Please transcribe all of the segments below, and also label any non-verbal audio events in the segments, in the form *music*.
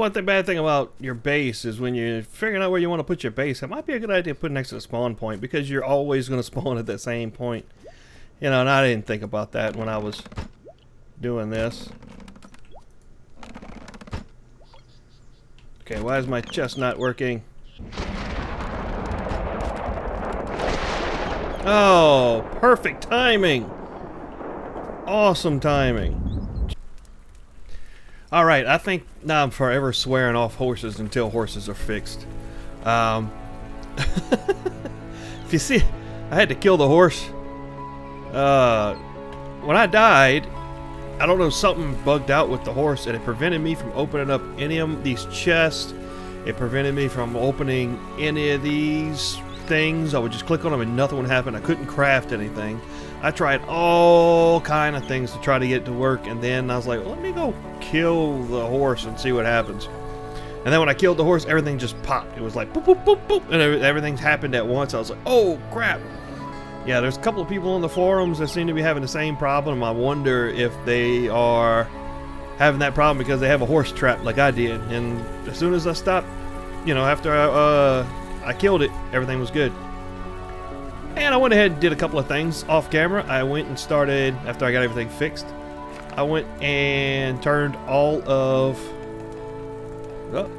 one thing bad thing about your base is when you're figuring out where you want to put your base, it might be a good idea to put next to the spawn point because you're always going *laughs* to spawn at that same point. You know, and I didn't think about that when I was doing this. Okay, why is my chest not working? Oh, perfect timing. Awesome timing. All right, I think now I'm forever swearing off horses until horses are fixed. Um, *laughs* if you see, I had to kill the horse. Uh, when I died, I don't know, something bugged out with the horse and it prevented me from opening up any of these chests. It prevented me from opening any of these things. I would just click on them and nothing would happen. I couldn't craft anything. I tried all kind of things to try to get it to work, and then I was like, let me go kill the horse and see what happens. And then when I killed the horse, everything just popped. It was like boop, boop, boop, boop, and everything happened at once. I was like, oh, crap. Yeah, there's a couple of people on the forums that seem to be having the same problem. I wonder if they are having that problem because they have a horse trap like I did. And as soon as I stopped, you know, after I, uh, I killed it, everything was good. And I went ahead and did a couple of things off camera. I went and started, after I got everything fixed, I went and turned all of, oh,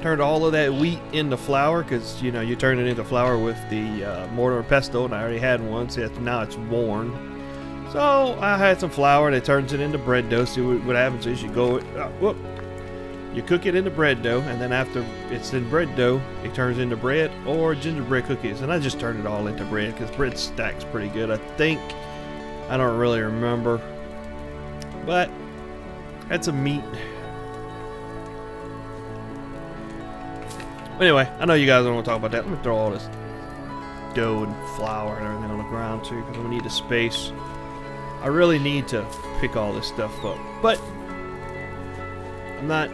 turned all of that wheat into flour because, you know, you turn it into flour with the uh, mortar and pestle, and I already had one, so now it's worn. So I had some flour and it turns it into bread dough. See what happens is you go, uh, whoop, you cook it into bread dough, and then after it's in bread dough, it turns into bread or gingerbread cookies. And I just turned it all into bread because bread stacks pretty good. I think, I don't really remember, but had some meat. Anyway, I know you guys don't want to talk about that. Let me throw all this dough and flour and everything on the ground too because I'm gonna need the space. I really need to pick all this stuff up, but I'm not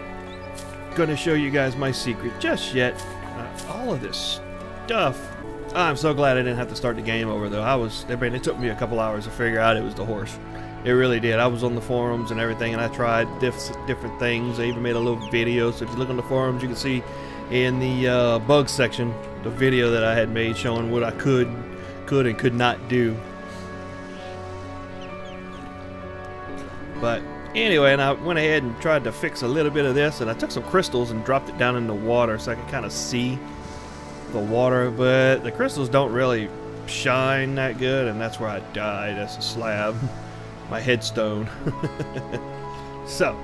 going to show you guys my secret just yet. Uh, all of this stuff. I'm so glad I didn't have to start the game over though. I was, I mean, it took me a couple hours to figure out it was the horse. It really did. I was on the forums and everything, and I tried diff different things. I even made a little video. So if you look on the forums, you can see in the uh, bug section the video that I had made showing what I could, could and could not do. But Anyway, and I went ahead and tried to fix a little bit of this, and I took some crystals and dropped it down in the water so I could kind of see the water, but the crystals don't really shine that good, and that's where I died. That's a slab. *laughs* My headstone. *laughs* so,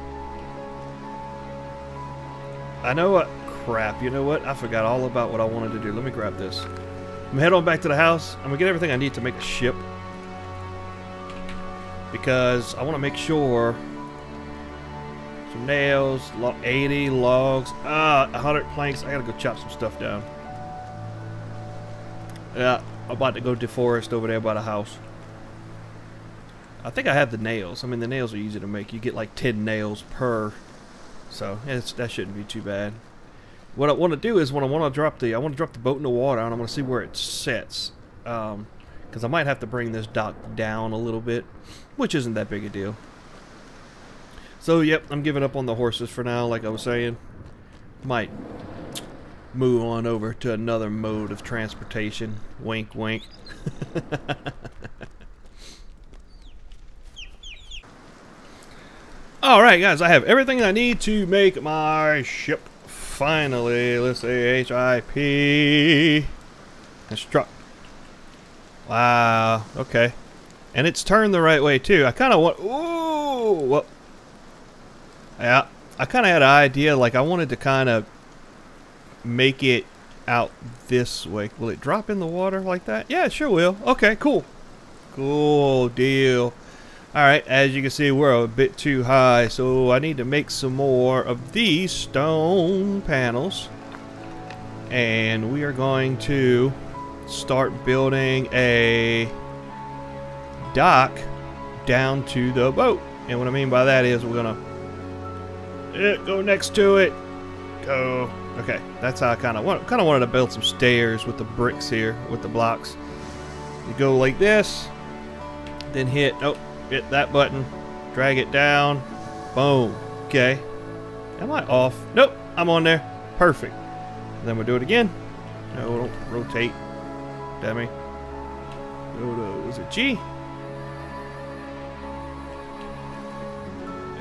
I know what crap. You know what? I forgot all about what I wanted to do. Let me grab this. I'm gonna head on back to the house. I'm gonna get everything I need to make a ship because I want to make sure some nails, 80 logs, ah, 100 planks. I gotta go chop some stuff down. Yeah, I'm about to go deforest over there by the house. I think I have the nails. I mean, the nails are easy to make. You get like 10 nails per. So, that shouldn't be too bad. What I want to do is when I want to drop the, I want to drop the boat in the water and I want to see where it sets. Um, because I might have to bring this dock down a little bit, which isn't that big a deal. So, yep, I'm giving up on the horses for now, like I was saying. Might move on over to another mode of transportation. Wink, wink. *laughs* Alright, guys, I have everything I need to make my ship. Finally, let's say HIP. Construct. Wow, okay. And it's turned the right way, too. I kind of want... Ooh! What? Yeah, I kind of had an idea, like I wanted to kind of make it out this way. Will it drop in the water like that? Yeah, it sure will. Okay, cool. Cool deal. Alright, as you can see, we're a bit too high, so I need to make some more of these stone panels. And we are going to start building a dock down to the boat. And what I mean by that is we're going to it, go next to it. Go. Okay, that's how I kind of want. Kind of wanted to build some stairs with the bricks here, with the blocks. You go like this, then hit. Oh, hit that button. Drag it down. Boom. Okay. Am I off? Nope, I'm on there. Perfect. And then we'll do it again. No, don't rotate. Dummy. Go to, is it G?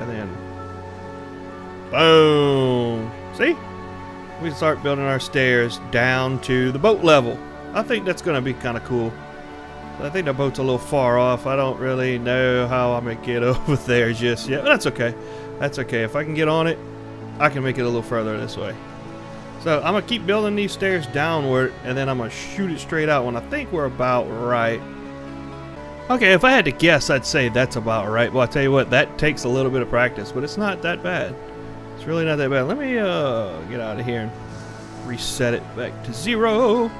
And then, boom. See? We start building our stairs down to the boat level. I think that's going to be kind of cool. I think the boat's a little far off. I don't really know how I'm going to get *laughs* over there just yet. But that's okay. That's okay. If I can get on it, I can make it a little further this way. So I'm going to keep building these stairs downward, and then I'm going to shoot it straight out when I think we're about right. Okay, if I had to guess, I'd say that's about right. Well, i tell you what, that takes a little bit of practice, but it's not that bad. It's really not that bad. Let me uh, get out of here and reset it back to zero.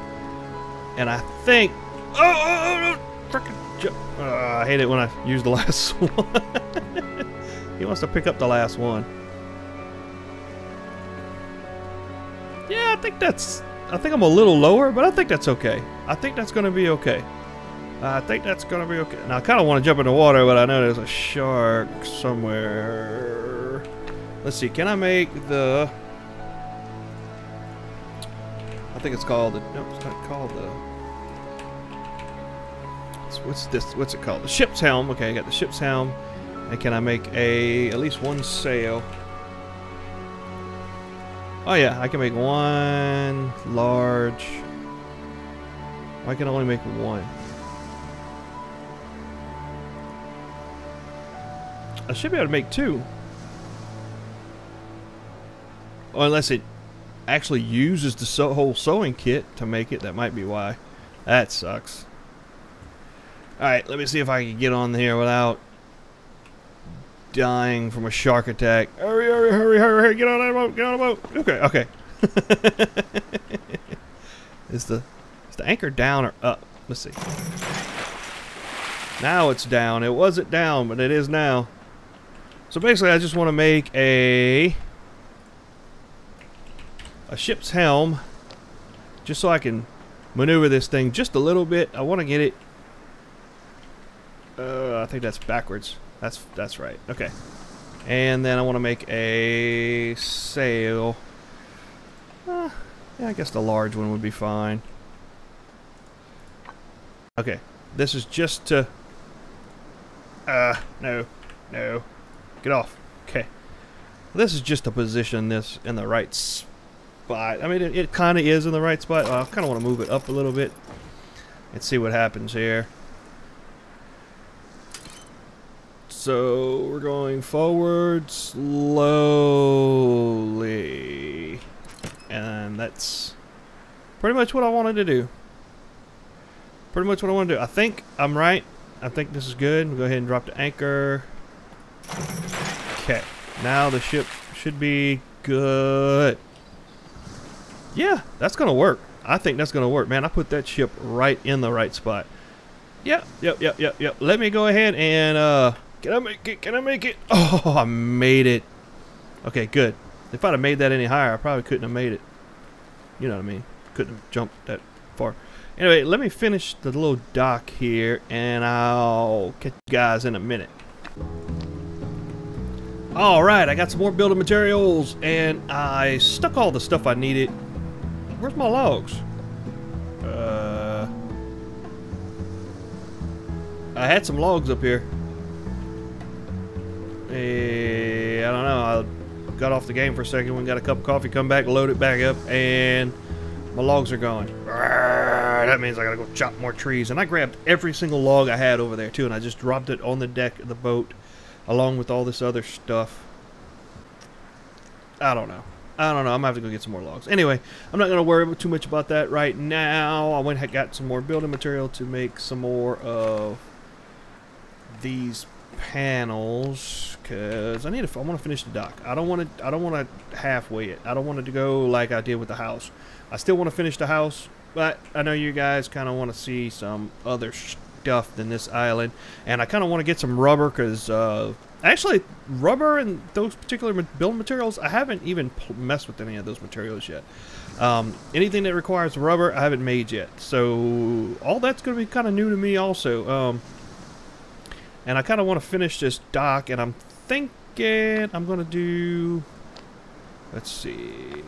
And I think... Oh, oh, oh freaking... Uh, I hate it when I use the *laughs* last one. he wants to pick up the last one. Yeah, I think that's... I think I'm a little lower, but I think that's okay. I think that's going to be okay. I think that's going to be okay. Now, I kind of want to jump in the water, but I know there's a shark somewhere. Let's see. Can I make the... I think it's called the... No, it's not called the... What's this? What's it called? The ship's helm. Okay, I got the ship's helm. And can I make a at least one sail? Oh yeah, I can make one large. I can only make one. I should be able to make two. Unless it actually uses the whole sewing kit to make it. That might be why. That sucks. Alright, let me see if I can get on here without dying from a shark attack. Hurry, hurry, hurry, hurry, hurry. Get on that boat, get on the boat. Okay, okay. *laughs* is the is the anchor down or up? Let's see. Now it's down. It wasn't down, but it is now. So basically, I just want to make a a ship's helm just so I can maneuver this thing just a little bit. I want to get it. Uh, I think that's backwards. That's that's right. Okay. And then I want to make a sail. Uh, yeah, I guess the large one would be fine. Okay. This is just to... Uh, no. No. Get off. Okay. This is just to position this in the right spot. I mean, it, it kind of is in the right spot. I kind of want to move it up a little bit and see what happens here. So we're going forward slowly. And that's pretty much what I wanted to do. Pretty much what I want to do. I think I'm right. I think this is good. We'll go ahead and drop the anchor. Okay. Now the ship should be good. Yeah, that's going to work. I think that's going to work. Man, I put that ship right in the right spot. Yep, yep, yep, yep, yep. Let me go ahead and, uh, can I make it? Can I make it? *laughs* Oh, I made it. Okay, good. If I'd have made that any higher, I probably couldn't have made it. You know what I mean? Couldn't have jumped that far. Anyway, let me finish the little dock here, and I'll catch you guys in a minute. Alright, I got some more building materials, and I stuck all the stuff I needed. Where's my logs? Uh, I had some logs up here. Hey, I don't know. I got off the game for a second. We got a cup of coffee, come back, load it back up, and my logs are gone. That means I gotta go chop more trees. And I grabbed every single log I had over there, too, and I just dropped it on the deck of the boat along with all this other stuff. I don't know. I don't know. I'm gonna have to go get some more logs. Anyway, I'm not gonna worry too much about that right now. I went and got some more building material to make some more of these panels because I need to. I want to finish the dock. I don't want to. I don't want to halfway it. I don't want it to go like I did with the house. I still want to finish the house, but I know you guys kind of want to see some other stuff than this island. And I kind of want to get some rubber because, uh, actually, rubber and those particular building materials, I haven't even messed with any of those materials yet. Um, anything that requires rubber, I haven't made yet. So all that's going to be kind of new to me also. Um, and I kind of want to finish this dock, and I'm thinking I'm going to do... Let's see.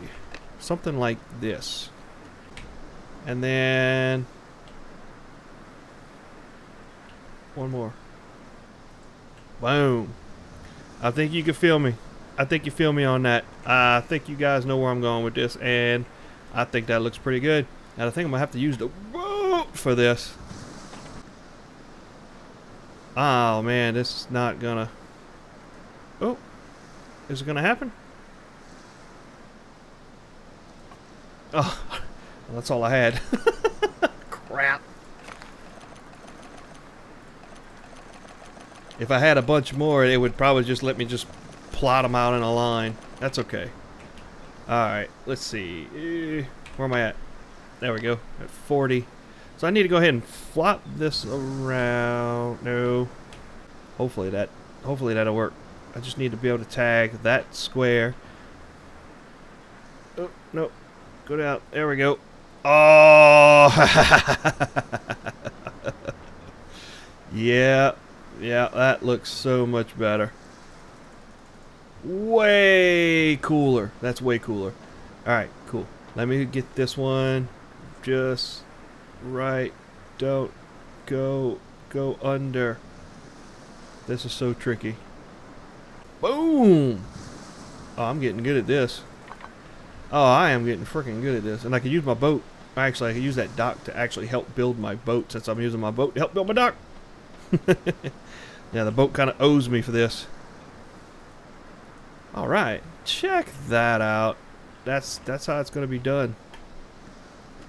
Something like this. And then... One more. Boom. I think you can feel me. I think you feel me on that. I think you guys know where I'm going with this, and I think that looks pretty good. And I think I'm going to have to use the boat for this. Oh, man, this is not going to... Oh, is it going to happen? Oh, well, *laughs* that's all I had. *laughs* Crap. If I had a bunch more, it would probably just let me just plot them out in a line. That's okay. Alright, let's see. Where am I at? There we go. At 40. So I need to go ahead and flop this around. No. Hopefully that hopefully that'll work. I just need to be able to tag that square. Oh, no. Go down. There we go. Oh! *laughs* yeah. Yeah, that looks so much better. Way cooler. That's way cooler. Alright, cool. Let me get this one just right. Don't go go under. This is so tricky. Boom! Oh, I'm getting good at this. Oh, I am getting freaking good at this. And I can use my boat. Actually, I can use that dock to actually help build my boat since I'm using my boat to help build my dock. *laughs* yeah, the boat kind of owes me for this. All right, check that out. That's that's how it's going to be done.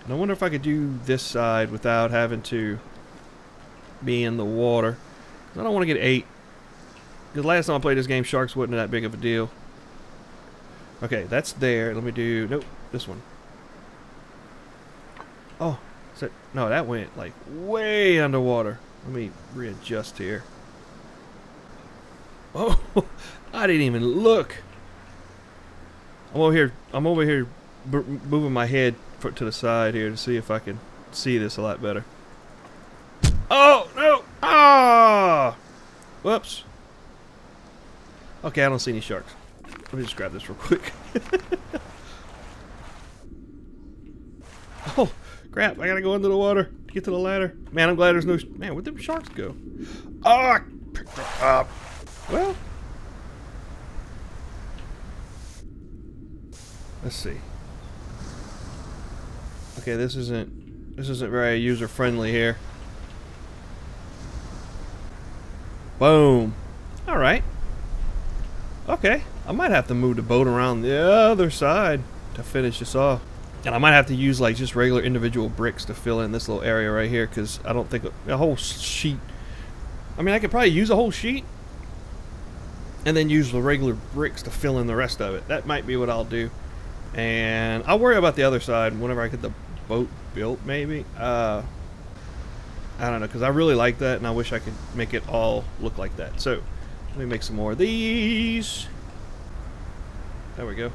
And I wonder if I could do this side without having to be in the water. I don't want to get ate. Because last time I played this game, sharks wasn't that big of a deal. Okay, that's there. Let me do... Nope, this one. Oh, that, no, that went like way underwater. Let me readjust here. *laughs* Oh, I didn't even look. I'm over here. I'm over here moving my head to the side here to see if I can see this a lot better. Oh no! Ah! Whoops. Okay, I don't see any sharks. Let me just grab this real quick. *laughs* oh, crap! I gotta go into the water get to the ladder. Man, I'm glad there's no. Man, where'd them sharks go? Ah! Oh, up. Well, let's see. Okay, this isn't this isn't very user friendly here. Boom. All right. Okay, I might have to move the boat around the other side to finish this off. And I might have to use like just regular individual bricks to fill in this little area right here because I don't think a, a whole sheet. I mean, I could probably use a whole sheet and then use the regular bricks to fill in the rest of it. That might be what I'll do. And I'll worry about the other side whenever I get the boat built, maybe. Uh, I don't know, because I really like that, and I wish I could make it all look like that. So, let me make some more of these. There we go.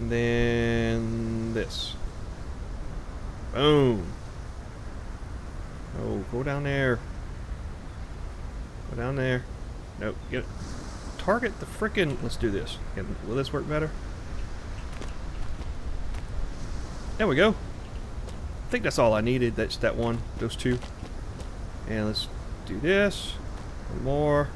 And then this. Boom. Oh, go down there. Go down there. Nope. Get it. Target the frickin'. Let's do this. Will this work better? There we go. I think that's all I needed. That's that one. Those two. And let's do this. One more.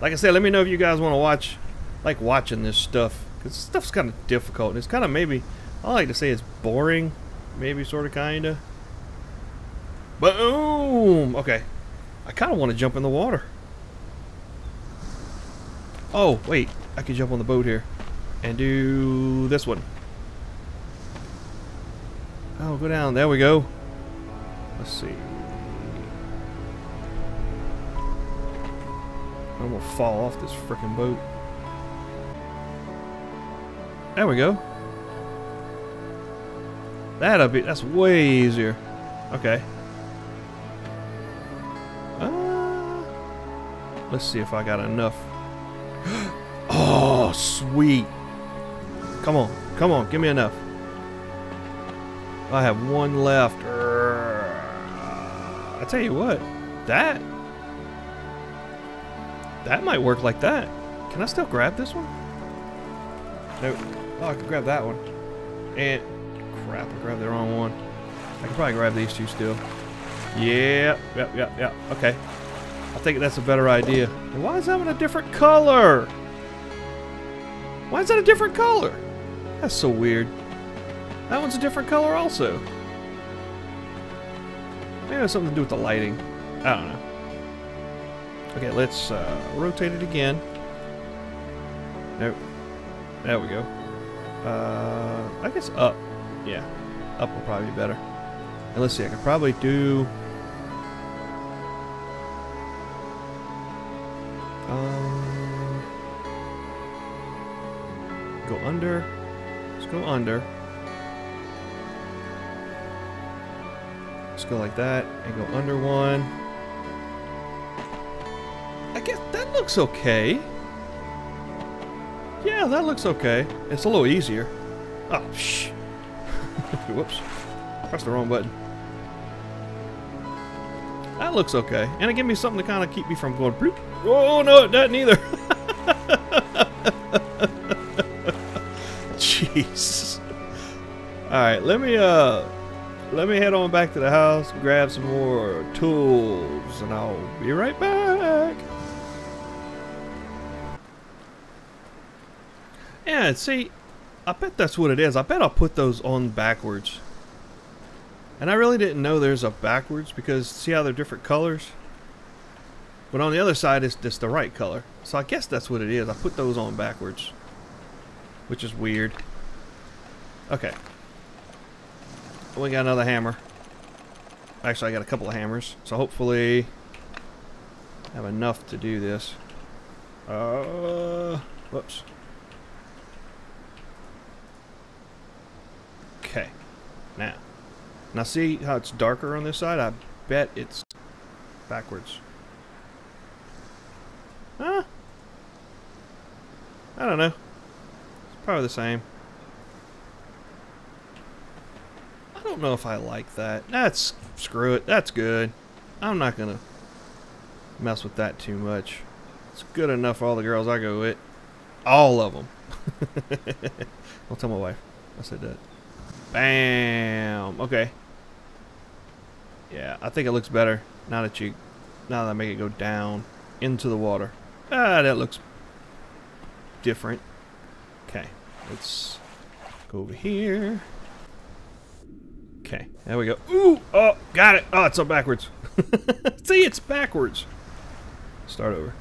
Like I said, let me know if you guys want to watch, like watching this stuff. Because this stuff's kind of difficult. And it's kind of maybe, I like to say it's boring. Maybe, sort of, kind of. Boom! Okay. I kind of want to jump in the water. Oh, wait. I can jump on the boat here. And do this one. Oh, go down. There we go. Let's see. I'm gonna fall off this freaking boat. There we go. That'll be, that's way easier. Okay. Uh, let's see if I got enough. *gasps* oh, sweet. Come on. Come on. Give me enough. I have one left. I tell you what. That. That might work like that. Can I still grab this one? Nope. Oh, I can grab that one. And crap, I grabbed the wrong one. I can probably grab these two still. Yeah, yep, yep, yep. Okay. I think that's a better idea. Why is that one a different color? Why is that a different color? That's so weird. That one's a different color also. Maybe it has something to do with the lighting. I don't know. Okay, let's uh, rotate it again. Nope. There we go. Uh, I guess up. Yeah, up will probably be better. And let's see, I could probably do... Um, go under. Let's go under. Let's go like that and go under one. I guess that looks okay. Yeah, that looks okay. It's a little easier. Oh, shh. *laughs* Whoops. Pressed the wrong button. That looks okay. And it gives me something to kind of keep me from going bloop. Oh, no, it doesn't either. *laughs* Jeez. Alright, let me, uh, let me head on back to the house, grab some more tools, and I'll be right back. Yeah, see, I bet that's what it is. I bet I'll put those on backwards. And I really didn't know there's a backwards because see how they're different colors? But on the other side, it's just the right color. So I guess that's what it is. I put those on backwards. Which is weird. Okay. We got another hammer. Actually, I got a couple of hammers. So hopefully I have enough to do this. Uh, whoops. Okay. Now. Now see how it's darker on this side? I bet it's backwards. Huh? I don't know. It's probably the same. I don't know if I like that. That's screw it. That's good. I'm not gonna mess with that too much. It's good enough for all the girls I go with. All of them. *laughs* Don't tell my wife. I said that. Bam. Okay. Yeah, I think it looks better now that you, now that I make it go down into the water. Ah, that looks different. Okay, let's go over here. Okay, there we go. Ooh, oh, got it. Oh, it's up backwards. *laughs* See, it's backwards. Start over.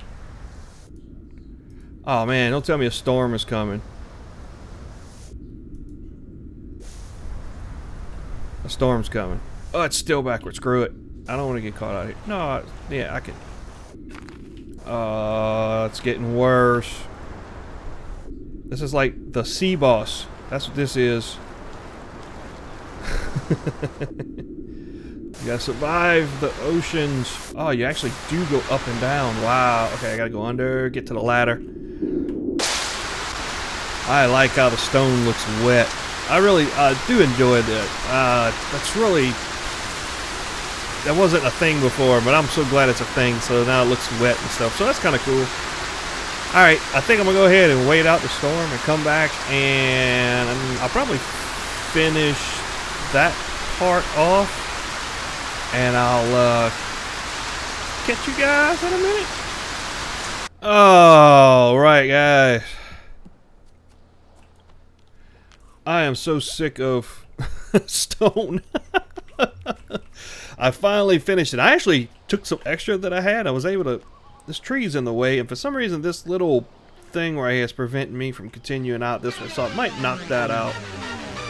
Oh man, don't tell me a storm is coming. Storm's coming. Oh, it's still backwards. Screw it. I don't want to get caught out here. No, yeah, I can. Uh, it's getting worse. This is like the sea boss. That's what this is. *laughs* you gotta survive the oceans. Oh, you actually do go up and down. Wow. Okay, I gotta go under, get to the ladder. I like how the stone looks wet. I really uh, do enjoy that. Uh, that's really that wasn't a thing before, but I'm so glad it's a thing. So now it looks wet and stuff. So that's kind of cool. All right, I think I'm gonna go ahead and wait out the storm and come back, and I'll probably finish that part off, and I'll uh, catch you guys in a minute. All right, guys. I am so sick of *laughs* stone. I finally finished it. I actually took some extra that I had. I was able to... This tree's in the way, and for some reason this little thing right here is preventing me from continuing out this way. So I might knock that out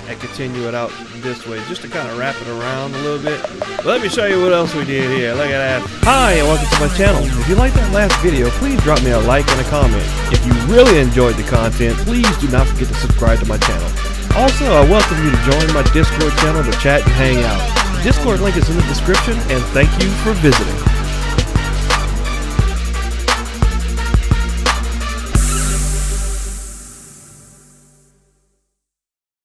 and continue it out this way just to kind of wrap it around a little bit. Let me show you what else we did here. Look at that. Hi, and welcome to my channel. If you liked that last video, please drop me a like and a comment. If you really enjoyed the content, please do not forget to subscribe to my channel. Also, I welcome you to join my Discord channel to chat and hang out. The Discord link is in the description, and thank you for visiting.